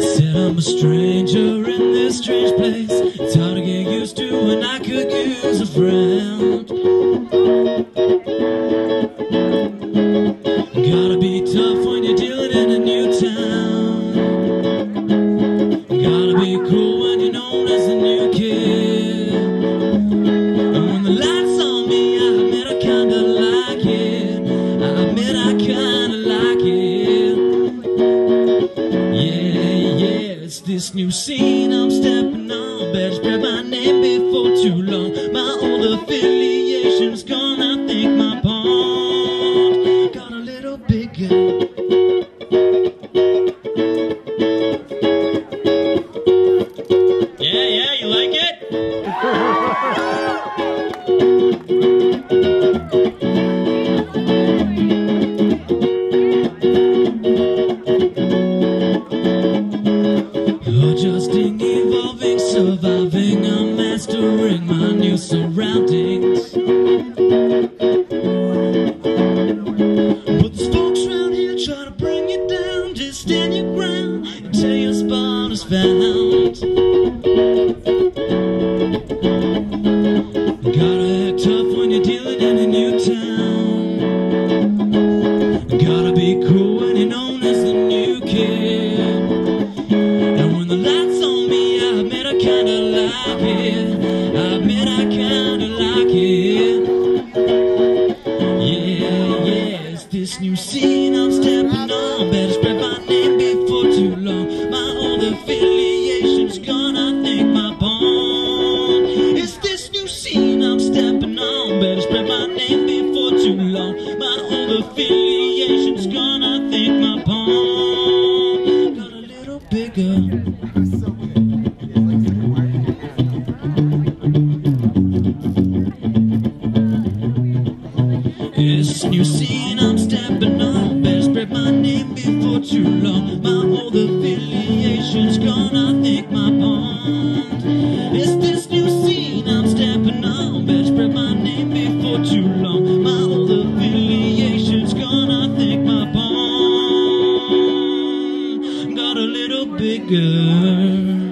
Said I'm a stranger in this strange place. It's hard to get used to, and I could use a friend. This new scene I'm stepping on. Better spread my name before too long. My old affiliation's gone, new this new scene I'm stepping on. Better spread my name before too long. My old affiliation's gone, I think my bond. It's this new scene I'm stepping on. Better spread my name before too long. My old affiliation's It's new scene I'm stepping on. Better spread my name before too long. My old affiliation's gone, I think my bond. It's this new scene I'm stepping on. Better spread my name before too long. My old affiliation's gone, I think my bond got a little bigger.